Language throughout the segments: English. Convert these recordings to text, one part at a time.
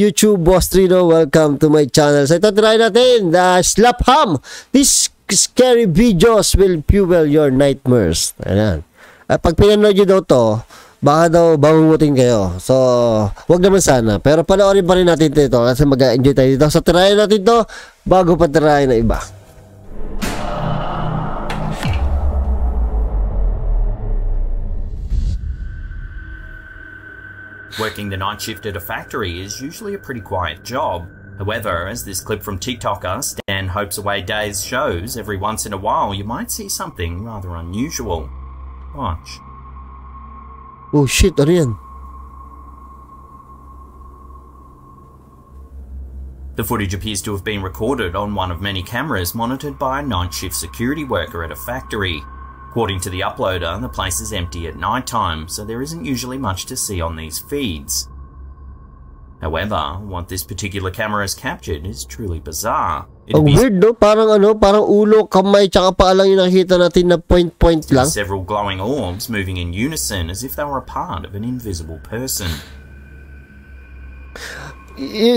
YouTube, Boss Trino. Welcome to my channel. So ito, try natin. The Slap Ham. These scary videos will fuel your nightmares. Ayan. At pag pinanood nyo daw to, baka daw bangungutin kayo. So, wag naman sana. Pero panoorin pa rin natin ito kasi mag-enjoy tayo dito. So, try natin to bago pa try na iba. Working the night shift at a factory is usually a pretty quiet job. However, as this clip from TikToker Stan Hopes Away Days shows, every once in a while you might see something rather unusual. Watch. Oh shit, ano yan? The footage appears to have been recorded on one of many cameras monitored by a night shift security worker at a factory. According to the uploader, the place is empty at night time, so there isn't usually much to see on these feeds. However, what this particular camera has captured is truly bizarre. It Ang appears weird, no? Parang ano, parang ulo, kamay, tsaka paa lang yung natin na point-point lang. several glowing orbs moving in unison as if they were a part of an invisible person.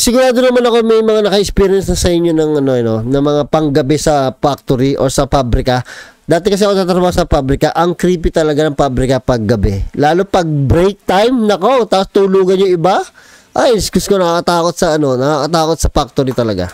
Sigurado naman ako may mga naka-experience na sa inyo ng ano, ano, ng mga panggabi sa factory or sa pabrika. Dati kasi ako tatrabaho sa pabrika, ang creepy talaga ng pabrika pag gabi. Lalo pag break time, nako, tapos tulugan yung iba. Ay, excuse ko, nakakatakot sa ano, nakakatakot sa factory talaga.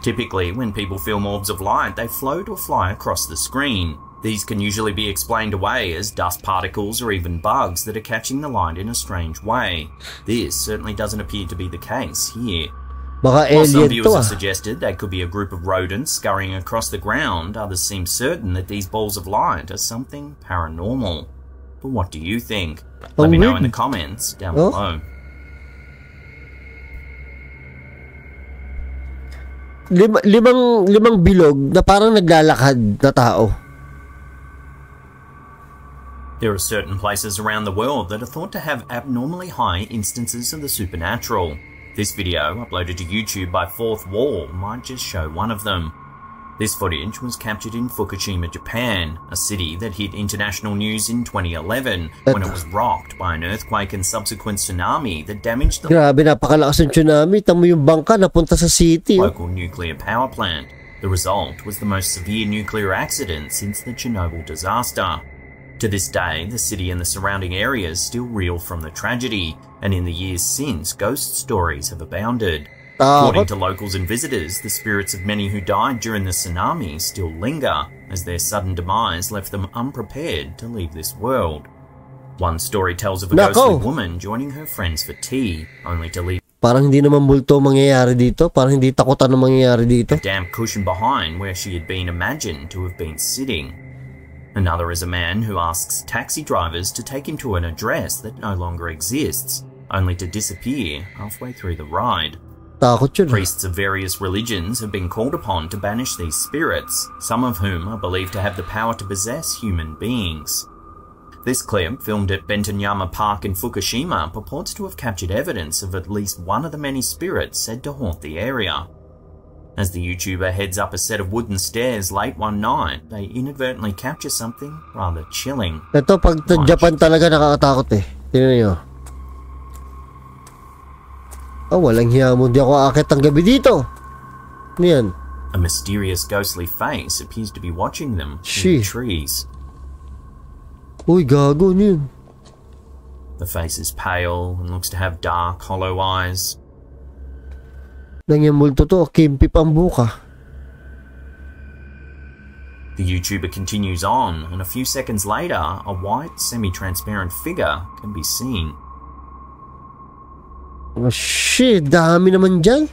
Typically, when people film orbs of light, they float or fly across the screen. These can usually be explained away as dust particles or even bugs that are catching the light in a strange way. This certainly doesn't appear to be the case here. Baka While some viewers have suggested they could be a group of rodents scurrying across the ground, others seem certain that these balls of light are something paranormal. But what do you think? Oh, Let Oh, me know in the comments down Oh. below. Lima, limang, limang bilog na parang naglalakad na tao. There are certain places around the world that are thought to have abnormally high instances of the supernatural. This video, uploaded to YouTube by Fourth Wall, might just show one of them. This footage was captured in Fukushima, Japan, a city that hit international news in 2011 when it was rocked by an earthquake and subsequent tsunami that damaged the Grabe, napakalakas ng tsunami. Tamo yung bangka, napunta sa city. oh. local nuclear power plant. The result was the most severe nuclear accident since the Chernobyl disaster. To this day, the city and the surrounding areas still reel from the tragedy, and in the years since, ghost stories have abounded. Uh, According Takot. to locals and visitors, the spirits of many who died during the tsunami still linger, as their sudden demise left them unprepared to leave this world. One story tells of a Nako. ghostly woman joining her friends for tea, only to leave Parang hindi naman multo mangyayari dito. Parang hindi takutan ang mangyayari dito. a damp cushion behind where she had been imagined to have been sitting. Another is a man who asks taxi drivers to take him to an address that no longer exists, only to disappear halfway through the ride. Priests of various religions have been called upon to banish these spirits, some of whom are believed to have the power to possess human beings. This clip, filmed at Bentanyama Park in Fukushima, purports to have captured evidence of at least one of the many spirits said to haunt the area. As the YouTuber heads up a set of wooden stairs late one night, they inadvertently capture something rather chilling. Ito, pag sa Japan talaga nakakatakot eh. Tingnan nyo. Oh, walang hiya mo. Di ako aakit ang gabi dito. Ano yan? A mysterious ghostly face appears to be watching them She. through the trees. Uy, gago. Ano yun? The face is pale and looks to have dark, hollow eyes. Nang yung multo to, kimpip ang buka. The YouTuber continues on, and a few seconds later, a white, semi transparent figure can be seen. Oh, shit. Dami naman dyan.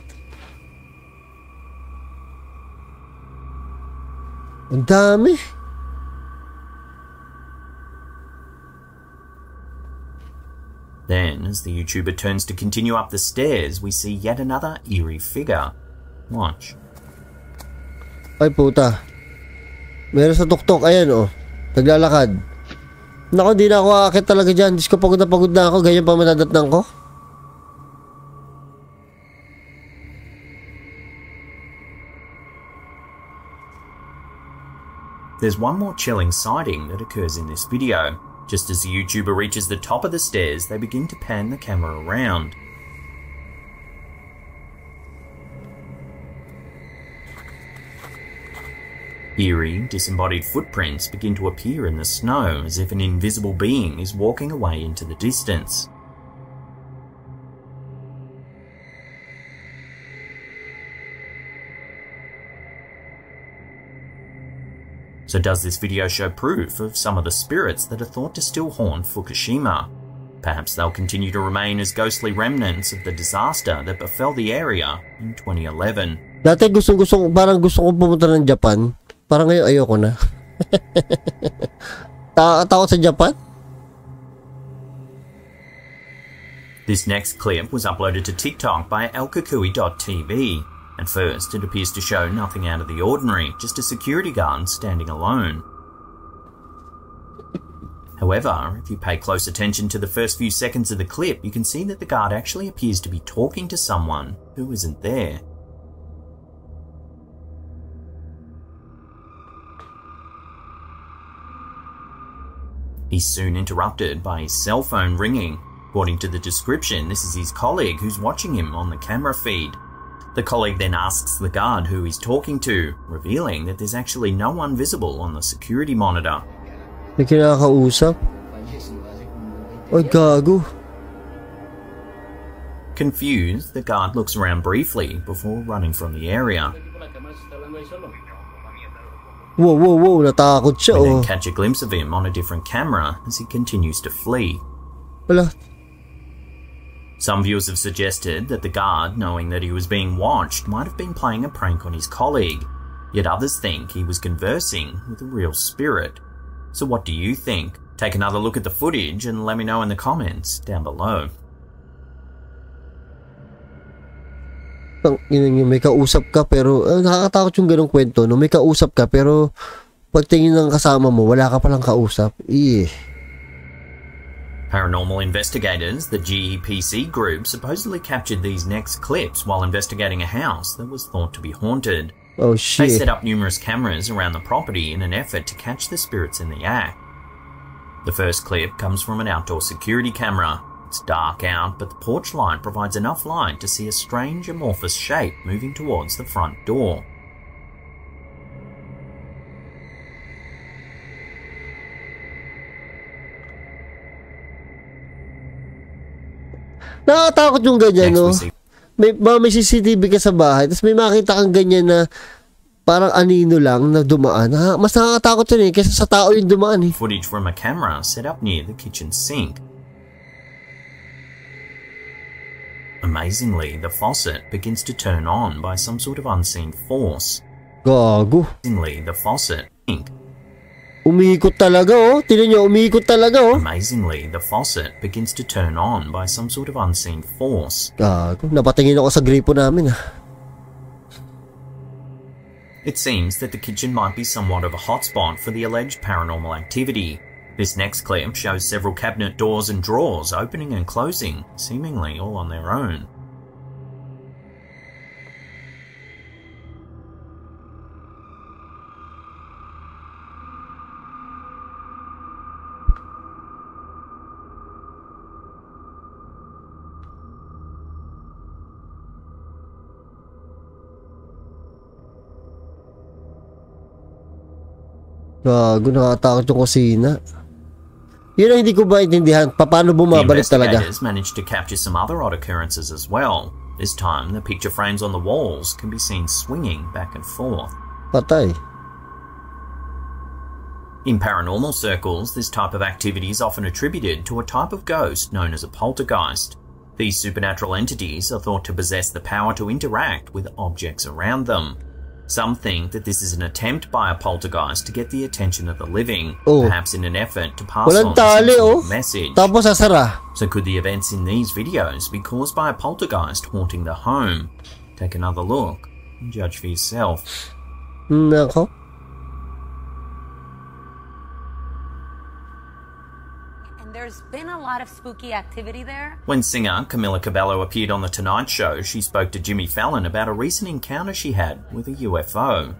Ang dami. Then, as the YouTuber turns to continue up the stairs, we see yet another eerie figure. Watch. Ay, puta. Meron sa tuktok. Ayan, oh. Naglalakad. Nako, di na ako aakit talaga dyan. Diyos ko, pagod na pagod na ako. Ganyan pa matadatnang ko. There's one more chilling sighting that occurs in this video. Just as the YouTuber reaches the top of the stairs, they begin to pan the camera around. Eerie, disembodied footprints begin to appear in the snow as if an invisible being is walking away into the distance. So does this video show proof of some of the spirits that are thought to still haunt Fukushima? Perhaps they'll continue to remain as ghostly remnants of the disaster that befell the area in 2011. Dati gustong gusto parang gusto ko pumunta ng Japan. Parang ngayon ayoko na. Ta takot sa Japan? This next clip was uploaded to TikTok by elkakui.tv. At first, it appears to show nothing out of the ordinary, just a security guard standing alone. However, if you pay close attention to the first few seconds of the clip, you can see that the guard actually appears to be talking to someone who isn't there. He's soon interrupted by his cell phone ringing. According to the description, this is his colleague who's watching him on the camera feed. The colleague then asks the guard who he's talking to, revealing that there's actually no one visible on the security monitor. May kinakausap? Ay, gago. Confused, the guard looks around briefly before running from the area. Wow. Natakot siya, We then catch a glimpse of him on a different camera as he continues to flee. Wala. Some viewers have suggested that the guard, knowing that he was being watched, might have been playing a prank on his colleague, yet others think he was conversing with a real spirit. So what do you think? Take another look at the footage and let me know in the comments down below. Tang, yung may kausap ka pero eh, nakakatakot yung kwento no may kausap ka pero pagtingin ng kasama mo wala ka palang kausap eh Paranormal investigators, the GEPC group, supposedly captured these next clips while investigating a house that was thought to be haunted. oh shit. They set up numerous cameras around the property in an effort to catch the spirits in the act. The first clip comes from an outdoor security camera. It's dark out, but the porch light provides enough light to see a strange amorphous shape moving towards the front door. Nakakatakot yung ganyan no may, ba, may CCTV ka sa bahay tapos may makita kang ganyan na parang anino lang na dumaan ha, mas nakakatakot yun eh kaysa sa tao yung dumaan eh footage from a camera set up near the kitchen sink. Amazingly, the faucet begins to turn on by some sort of unseen force. gago Amazingly, the faucet pink. Umiikot talaga oh tinan nyo umiikot talaga oh Amazingly, the faucet begins to turn on by some sort of unseen force. gago napatingin ako sa gripo namin ah It seems that the kitchen might be somewhat of a hotspot for the alleged paranormal activity. This next clip shows several cabinet doors and drawers opening and closing, seemingly all on their own. Gago nakakatakot yung kusina yun ang hindi ko maintindihan paano The bumabalik talaga investigators managed to capture some other odd occurrences as well. This time, the picture frames on the walls can be seen swinging back and forth. patay In paranormal circles, this type of activity is often attributed to a type of ghost known as a poltergeist. These supernatural entities are thought to possess the power to interact with objects around them. Some think that this is an attempt by a poltergeist to get the attention of the living, Oh. perhaps in an effort to pass walang on tali oh message. tapos So could the events in these videos be caused by a poltergeist haunting the home? Take another look and judge for yourself. nako there's been a lot of spooky activity there. When singer Camila Cabello appeared on The Tonight Show, she spoke to Jimmy Fallon about a recent encounter she had with a UFO.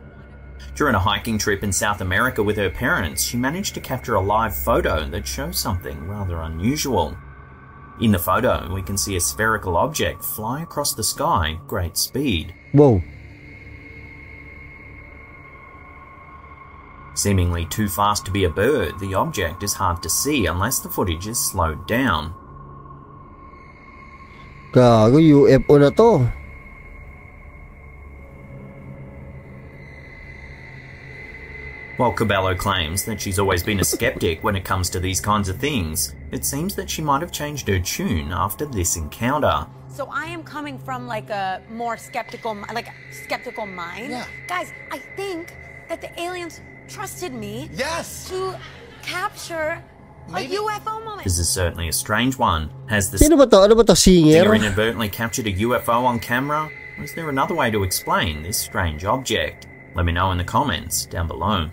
During a hiking trip in South America with her parents, she managed to capture a live photo that shows something rather unusual. In the photo, we can see a spherical object fly across the sky at great speed. wow Seemingly too fast to be a bird, the object is hard to see unless the footage is slowed down. Gago, UFO na to. While Cabello claims that she's always been a skeptic when it comes to these kinds of things, it seems that she might have changed her tune after this encounter. So I am coming from like a more skeptical, like skeptical mind. Yeah. Guys, I think that the aliens trusted me Yes. to capture Maybe- a UFO moment. This is certainly a strange one. Has the Sino ba to? Ano ba to? singer Singer? inadvertently captured a UFO on camera? Or is there another way to explain this strange object? Let me know in the comments down below.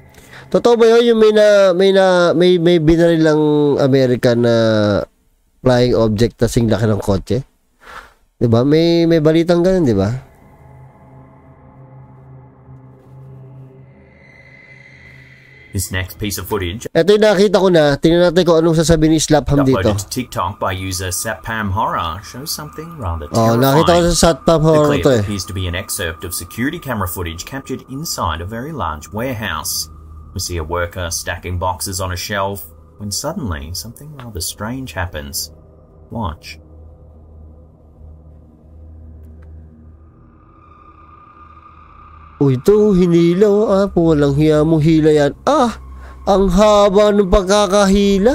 Totoo ba yun yung may na may na may may binaril lang American na flying object kasing laki ng kotse? 'Di ba? May may balitang ganun, 'di This next piece of footage Ito yung nakita ko na. Tingnan natin kung anong sasabihin ni Slapped Ham dito. uploaded to TikTok by user Satpam Horror shows something rather Oh, terrifying. nakita ko sa Satpam horror to eh. appears to be an excerpt of security camera footage captured inside a very large warehouse. We see a worker stacking boxes on a shelf when suddenly something rather strange happens. Watch. Ah, po, walang hiya mong hila yan. Ah, ang haba ng pagkakahila.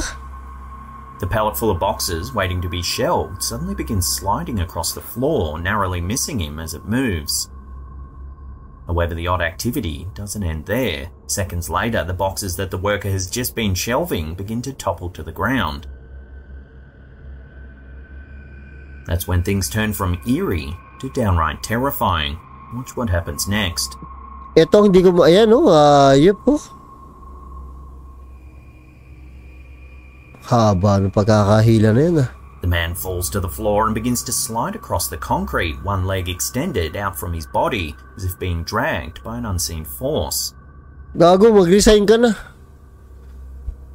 The pallet full of boxes waiting to be shelved suddenly begins sliding across the floor, narrowly missing him as it moves. However, the odd activity doesn't end there. Seconds later, the boxes that the worker has just been shelving begin to topple to the ground. That's when things turn from eerie to downright terrifying. Watch what happens next. Ito, hindi ko. Ayan, oh. Ayop, oh. Haba ng pagkakahila na yan, ah. The man falls to the floor and begins to slide across the concrete, one leg extended out from his body, as if being dragged by an unseen force. Gago, mag-resign ka na.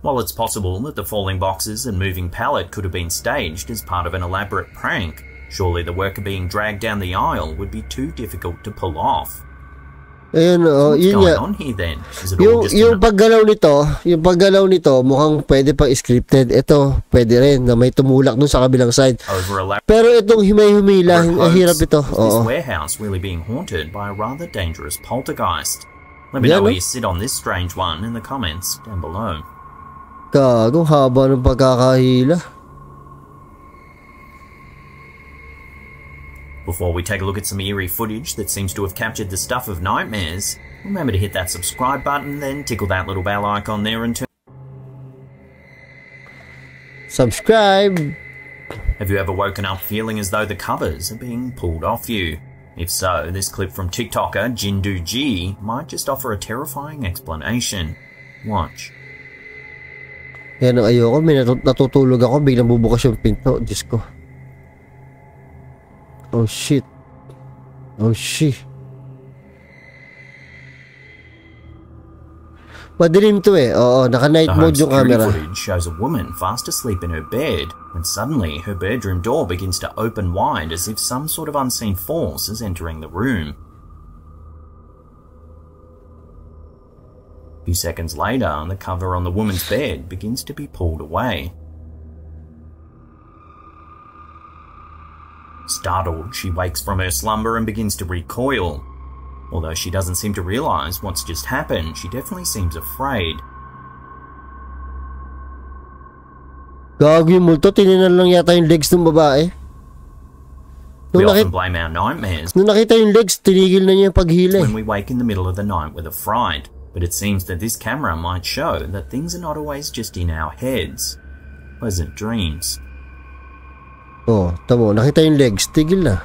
While it's possible that the falling boxes and moving pallet could have been staged as part of an elaborate prank, surely the worker being dragged down the aisle would be too difficult to pull off. Ayun, oh, What's yun going nga. on here then? Is it all Yung, just yung an- paggalaw nito, yung paggalaw nito, mukhang pwede pang scripted. Ito, pwede rin, na may tumulak dun sa kabilang side. over Pero itong himay-humila, ang hirap ito. Is this Oo. warehouse really being haunted by a rather dangerous poltergeist? Let me Yeah, know where no? you sit on this strange one in the comments down below. Gago, haba ng pagkakahila. Before we take a look at some eerie footage that seems to have captured the stuff of nightmares, remember to hit that subscribe button, then tickle that little bell icon there and turn. Subscribe. Have you ever woken up feeling as though the covers are being pulled off you? If so, this clip from TikToker Jindu G might just offer a terrifying explanation. Watch. Yan ang ayoko. May natu- natutulog ako. Biglang bubukas yung pinto. Diyos ko. Oh shit. Oh shit. Madilim to eh. Oo, naka-night The home mode yung camera. footage shows a woman fast asleep in her bed when suddenly her bedroom door begins to open wide as if some sort of unseen force is entering the room. A few seconds later, the cover on the woman's bed begins to be pulled away. Startled, she wakes from her slumber and begins to recoil. Although she doesn't seem to realize what's just happened, she definitely seems afraid. Gago multo. Tininan lang yata yung legs ng babae. We often blame our nightmares nung nakita yung legs, tinigil na niya yung paghila when we wake in the middle of the night with a fright, but it seems that this camera might show that things are not always just in our heads. Pleasant dreams. Oh, tamo. Nakita yung legs, tigil na.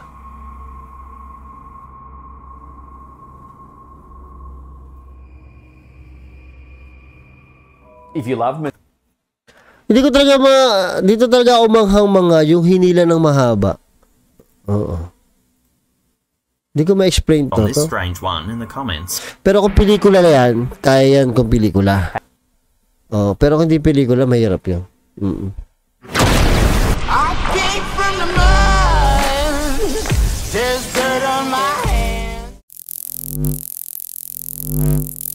If you love me, Hindi ko talaga ma... Dito talaga ako manghang mga yung hinila ng mahaba. Oo. Hindi ko ma-explain to. on this to. strange one in the comments. Pero kung pelikula na yan, kaya yan kung pelikula. Oh, pero kung hindi pelikula, mahirap yun. Mm I Thank you.